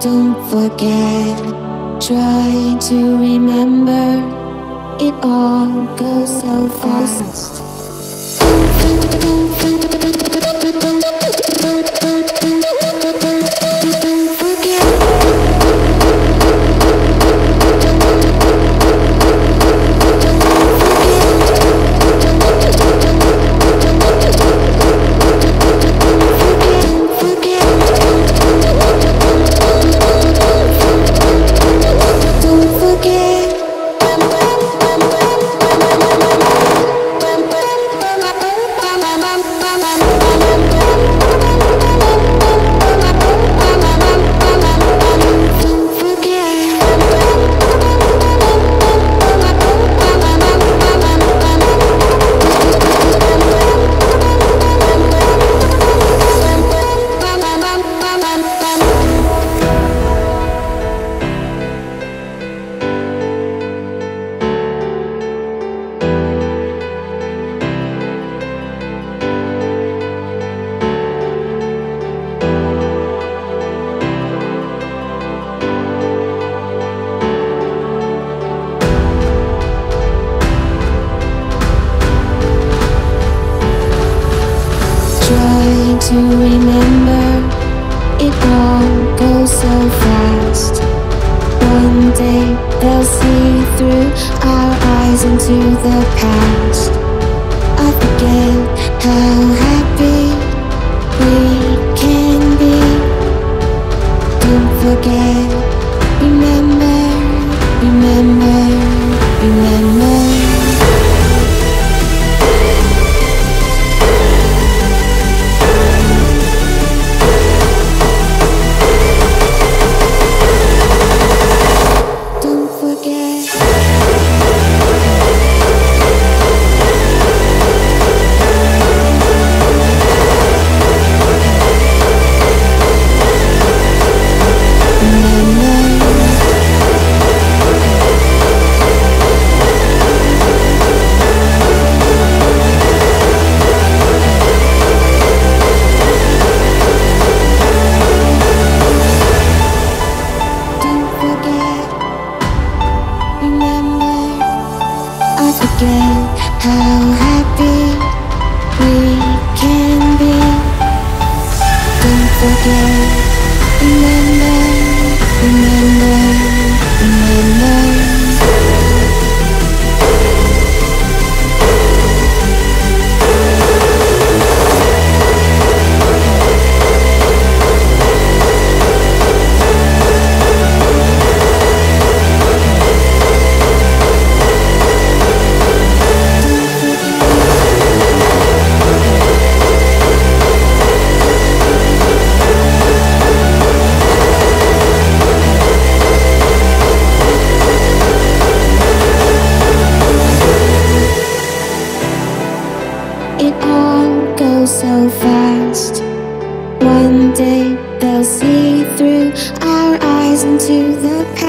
Don't forget, try to remember. It all goes so fast. Remember It all goes so fast. One day they'll see through our eyes into the past. I forget how happy we can be. Don't forget, remember, remember, remember It all goes so fast. One day they'll see through our eyes into the past.